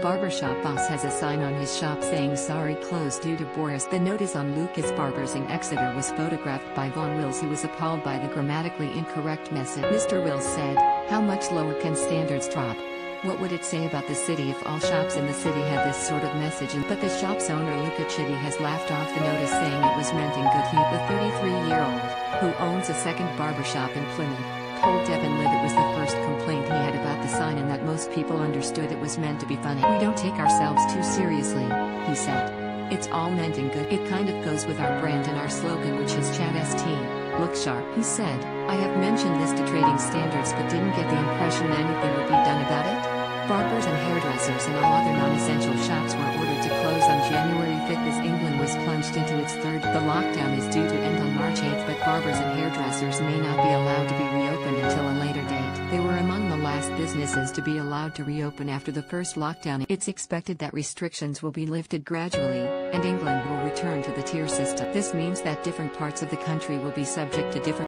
barbershop boss has a sign on his shop saying sorry closed due to Boris. The notice on Luka's Barbers in Exeter was photographed by Vaughan Wills who was appalled by the grammatically incorrect message. Mr. Wills said, how much lower can standards drop? What would it say about the city if all shops in the city had this sort of message? But the shop's owner Luka Chitty has laughed off the notice saying it was meant in good humor. The 33-year-old, who owns a second barbershop in Plymouth, told Devon Live it was the first people understood it was meant to be funny. We don't take ourselves too seriously, he said. It's all meant in good. It kind of goes with our brand and our slogan which is Chad ST, look sharp. He said, I have mentioned this to trading standards but didn't get the impression anything would be done about it. Barbers and hairdressers and all other non-essential shops were ordered to close on January 5 as England was plunged into its third. The lockdown is due to end on March 8 but barbers and hairdressers may not last businesses to be allowed to reopen after the first lockdown. It's expected that restrictions will be lifted gradually, and England will return to the tier system. This means that different parts of the country will be subject to different